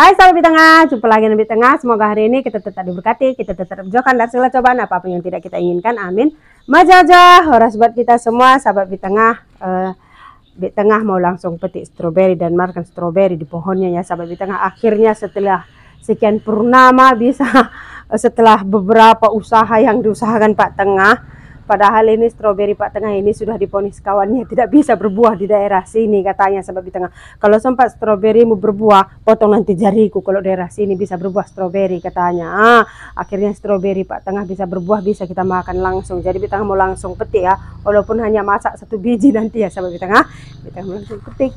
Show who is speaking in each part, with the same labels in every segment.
Speaker 1: Hai sahabat di tengah, jumpa lagi di tengah. Semoga hari ini kita tetap diberkati, kita tetap berjokan dan segala cobaan apa pun yang tidak kita inginkan. Amin. Majaja, horas buat kita semua, sahabat di tengah. Uh, di tengah mau langsung petik stroberi dan makan stroberi di pohonnya ya sahabat di tengah. Akhirnya setelah sekian purnama bisa setelah beberapa usaha yang diusahakan Pak Tengah Padahal ini stroberi Pak Tengah ini sudah diponis kawannya tidak bisa berbuah di daerah sini katanya sebab di tengah. Kalau sempat stroberimu berbuah, potong nanti jariku kalau daerah sini bisa berbuah stroberi katanya. Ah, akhirnya stroberi Pak Tengah bisa berbuah bisa kita makan langsung. Jadi di tengah mau langsung petik ya, walaupun hanya masak satu biji nanti ya sebab di tengah. Di tengah mau langsung petik.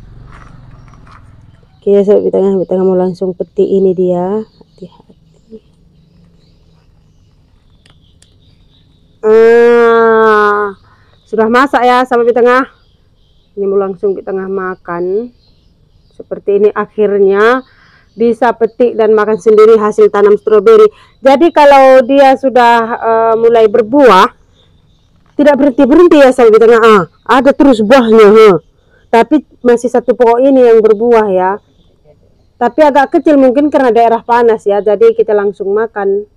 Speaker 1: Oke, sebab di tengah di tengah mau langsung petik ini dia. Hati-hati. Hmm sudah masak ya sampai di tengah. Ini mau langsung di tengah makan. Seperti ini akhirnya bisa petik dan makan sendiri hasil tanam stroberi. Jadi kalau dia sudah uh, mulai berbuah tidak berhenti berhenti ya sampai di tengah. Ah, ada terus buahnya huh. tapi masih satu pokok ini yang berbuah ya. Tapi agak kecil mungkin karena daerah panas ya jadi kita langsung makan.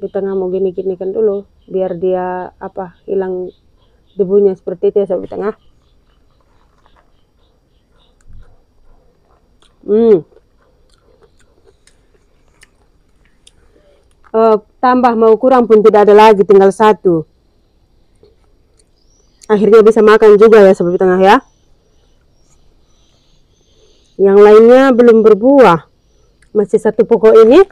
Speaker 1: Di tengah mau gini gini kan dulu biar dia apa hilang debunya seperti itu ya sobat tengah. Hmm. Uh, tambah mau kurang pun tidak ada lagi tinggal satu. Akhirnya bisa makan juga ya sobat tengah ya. Yang lainnya belum berbuah. Masih satu pokok ini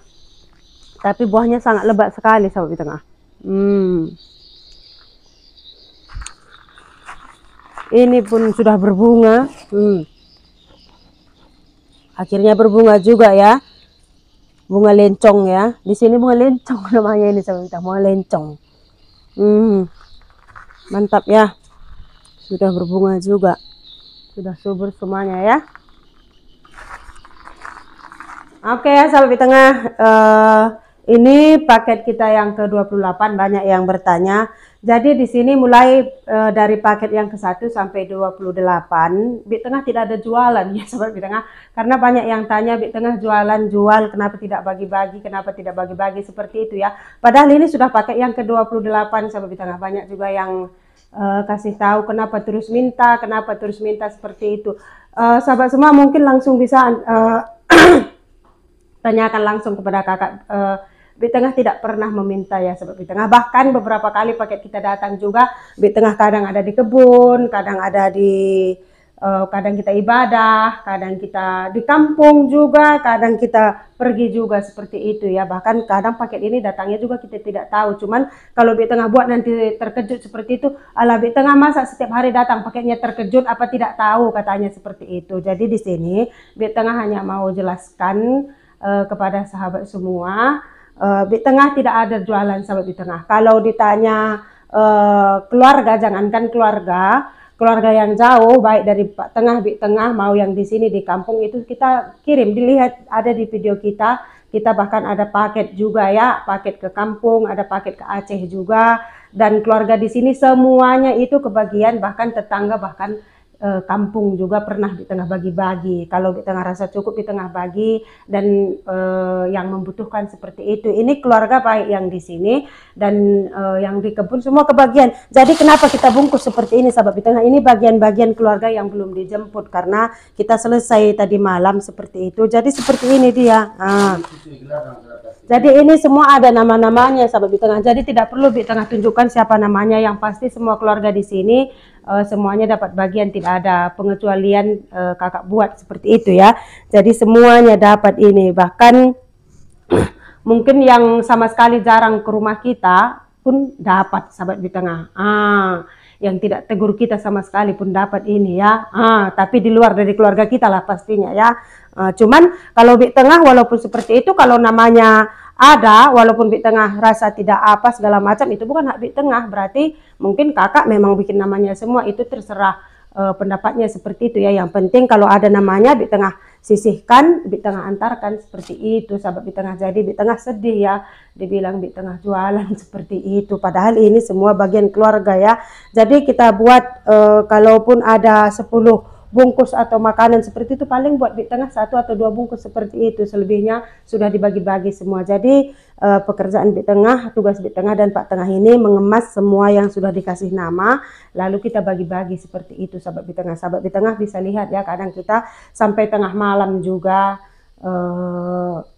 Speaker 1: tapi buahnya sangat lebat sekali sobat tengah. Hmm ini pun sudah berbunga. Hmm. akhirnya berbunga juga ya. Bunga lencong ya. Di sini bunga lencong namanya ini saya minta bunga lencong. Hmm. mantap ya. Sudah berbunga juga. Sudah subur semuanya ya. Oke ya sahabat di tengah uh, ini paket kita yang ke-28 banyak yang bertanya. Jadi di sini mulai e, dari paket yang ke-1 sampai 28, Bit Tengah tidak ada jualan ya sobat Bit Tengah. Karena banyak yang tanya Bit Tengah jualan jual kenapa tidak bagi-bagi, kenapa tidak bagi-bagi seperti itu ya. Padahal ini sudah paket yang ke-28 sobat Bit Tengah. Banyak juga yang e, kasih tahu kenapa terus minta, kenapa terus minta seperti itu. E, sahabat semua mungkin langsung bisa tanyakan langsung kepada kakak e, di Tengah tidak pernah meminta ya sebab di Tengah bahkan beberapa kali paket kita datang juga di Tengah kadang ada di kebun, kadang ada di uh, kadang kita ibadah, kadang kita di kampung juga, kadang kita pergi juga seperti itu ya. Bahkan kadang paket ini datangnya juga kita tidak tahu. Cuman kalau di Tengah buat nanti terkejut seperti itu, ala di Tengah masa setiap hari datang paketnya terkejut apa tidak tahu katanya seperti itu. Jadi di sini di Tengah hanya mau jelaskan uh, kepada sahabat semua uh, di tengah tidak ada jualan sahabat di tengah. Kalau ditanya uh, keluarga, jangankan keluarga, keluarga yang jauh, baik dari Tengah, di Tengah, mau yang di sini di kampung itu kita kirim. Dilihat ada di video kita, kita bahkan ada paket juga ya, paket ke kampung, ada paket ke Aceh juga, dan keluarga di sini semuanya itu kebagian, bahkan tetangga, bahkan uh, kampung juga pernah di tengah bagi-bagi. Kalau di tengah rasa cukup di tengah bagi dan uh, yang membutuhkan seperti itu. Ini keluarga baik yang di sini dan uh, yang di kebun semua kebagian. Jadi kenapa kita bungkus seperti ini sahabat di tengah ini bagian-bagian keluarga yang belum dijemput karena kita selesai tadi malam seperti itu. Jadi seperti ini dia. Nah. Jadi ini semua ada nama-namanya sahabat di tengah. Jadi tidak perlu di tengah tunjukkan siapa namanya. Yang pasti semua keluarga di sini uh, semuanya dapat bagian. Tidak ada pengecualian uh, kakak buat seperti itu ya. Jadi semuanya dapat ini. Bahkan mungkin yang sama sekali jarang ke rumah kita pun dapat sahabat di tengah. Ah, yang tidak tegur kita sama sekali pun dapat ini ya. Ah, tapi di luar dari keluarga kita lah pastinya ya. Uh, cuman kalau di tengah walaupun seperti itu kalau namanya ada walaupun di tengah rasa tidak apa segala macam itu bukan hak di tengah berarti mungkin kakak memang bikin namanya semua itu terserah uh, pendapatnya seperti itu ya yang penting kalau ada namanya di tengah sisihkan di tengah antarkan seperti itu sahabat di tengah jadi di tengah sedih ya. Dibilang di tengah jualan seperti itu. Padahal ini semua bagian keluarga ya. Jadi kita buat uh, kalaupun ada 10 bungkus atau makanan seperti itu paling buat di tengah satu atau dua bungkus seperti itu. Selebihnya sudah dibagi-bagi semua. Jadi uh, pekerjaan di tengah tugas di tengah dan Pak Tengah ini mengemas semua yang sudah dikasih nama. Lalu kita bagi-bagi seperti itu. Sahabat di tengah. Sahabat di tengah bisa lihat ya kadang kita sampai tengah malam juga uh,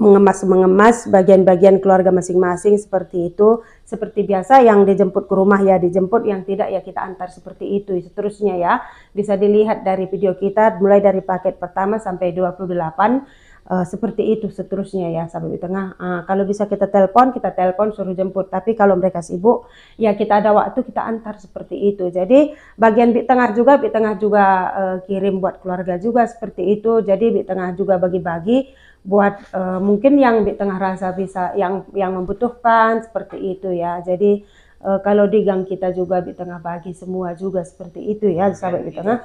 Speaker 1: mengemas-mengemas bagian-bagian keluarga masing-masing seperti itu. Seperti biasa yang dijemput ke rumah ya dijemput, yang tidak ya kita antar seperti itu. Seterusnya ya, bisa dilihat dari video kita mulai dari paket pertama sampai 28 uh, seperti itu seterusnya ya sampai di tengah. Uh, kalau bisa kita telepon, kita telepon suruh jemput. Tapi kalau mereka sibuk, ya kita ada waktu kita antar seperti itu. Jadi bagian di tengah juga, di tengah juga uh, kirim buat keluarga juga seperti itu. Jadi di tengah juga bagi-bagi buat uh, mungkin yang di tengah rasa bisa yang yang membutuhkan seperti itu ya. Jadi uh, kalau di gang kita juga di tengah bagi semua juga seperti itu ya sahabat di tengah.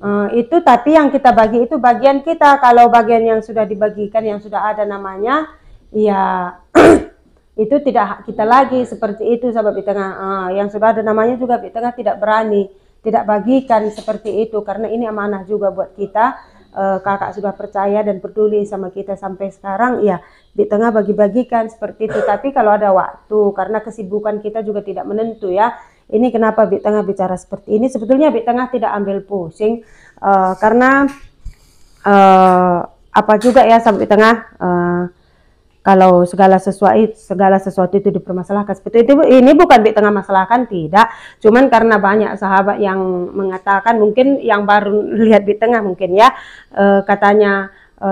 Speaker 1: Uh, itu tapi yang kita bagi itu bagian kita. Kalau bagian yang sudah dibagikan yang sudah ada namanya ya itu tidak kita lagi seperti itu sahabat di tengah. Uh, yang sudah ada namanya juga di tengah tidak berani tidak bagikan seperti itu karena ini amanah juga buat kita uh, kakak sudah percaya dan peduli sama kita sampai sekarang ya di tengah bagi-bagikan seperti itu. Tapi kalau ada waktu karena kesibukan kita juga tidak menentu ya ini kenapa di tengah bicara seperti ini? Sebetulnya di tengah tidak ambil pusing uh, karena uh, apa juga ya sampai tengah uh, kalau segala sesuatu segala sesuatu itu dipermasalahkan seperti itu ini bukan di tengah masalahkan tidak. Cuman karena banyak sahabat yang mengatakan mungkin yang baru lihat di tengah mungkin ya e, katanya e,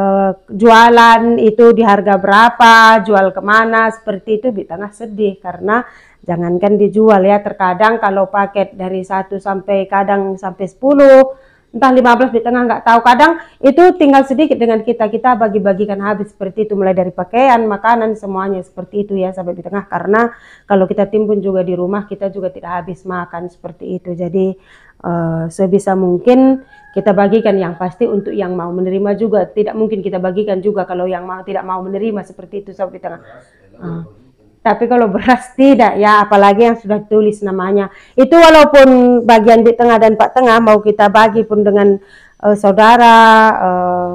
Speaker 1: jualan itu di harga berapa jual ke mana seperti itu di tengah sedih. Karena jangankan dijual ya terkadang kalau paket dari satu sampai kadang sampai 10 entah 15 di tengah nggak tahu. Kadang itu tinggal sedikit dengan kita. Kita bagi-bagikan habis seperti itu. Mulai dari pakaian makanan semuanya seperti itu ya sampai di tengah. Karena kalau kita timbun juga di rumah kita juga tidak habis makan seperti itu. Jadi uh, sebisa mungkin kita bagikan yang pasti untuk yang mau menerima juga. Tidak mungkin kita bagikan juga kalau yang mau tidak mau menerima seperti itu sampai di tengah. Uh. Tapi kalau beras tidak ya, apalagi yang sudah tulis namanya. Itu walaupun bagian di tengah dan pak tengah mau kita bagi pun dengan uh, saudara uh,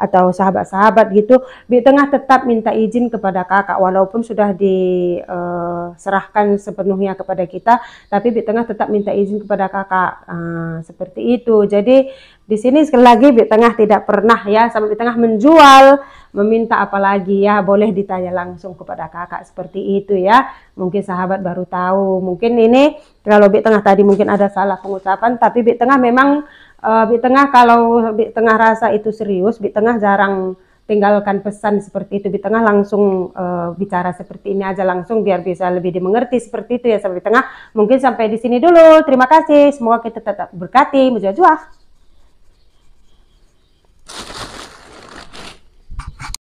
Speaker 1: atau sahabat-sahabat gitu, di tengah tetap minta izin kepada kakak walaupun sudah diserahkan uh, sepenuhnya kepada kita, tapi di tengah tetap minta izin kepada kakak. Uh, seperti itu. Jadi di sini sekali lagi di tengah tidak pernah ya sampai di tengah menjual meminta apalagi ya boleh ditanya langsung kepada kakak. Seperti itu ya. Mungkin sahabat baru tahu. Mungkin ini kalau di tengah tadi mungkin ada salah pengucapan tapi di tengah memang uh, di tengah kalau di tengah rasa itu serius di tengah jarang tinggalkan pesan seperti itu. Di tengah langsung uh, bicara seperti ini aja langsung biar bisa lebih dimengerti seperti itu ya sampai tengah. Mungkin sampai di sini dulu. Terima kasih. Semoga kita tetap berkati. Mujajah